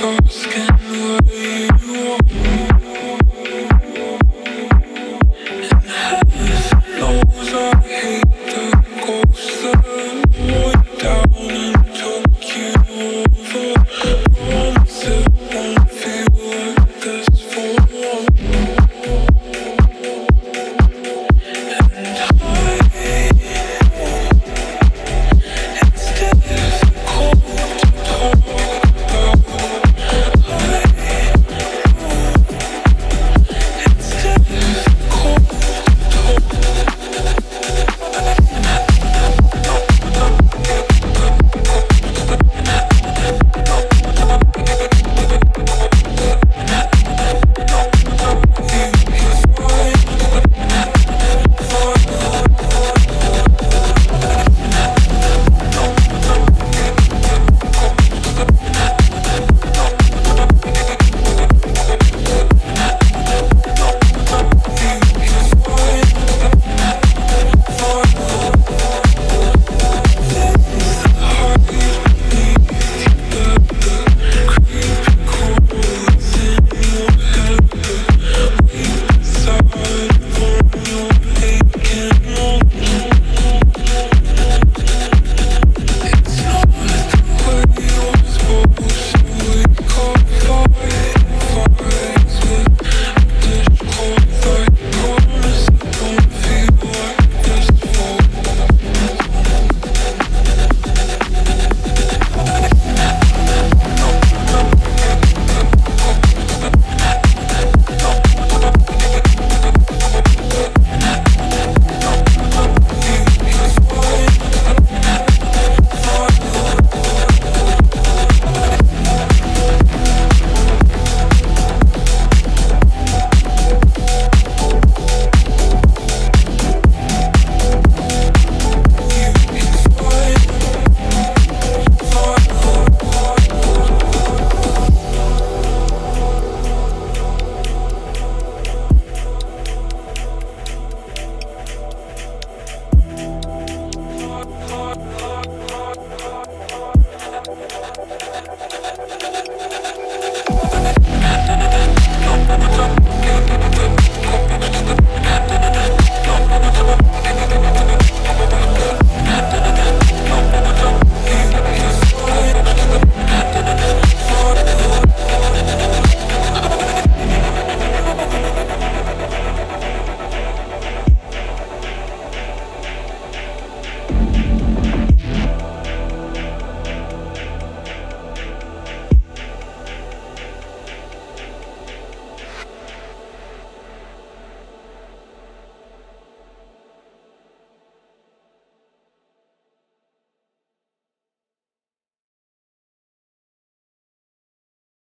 lost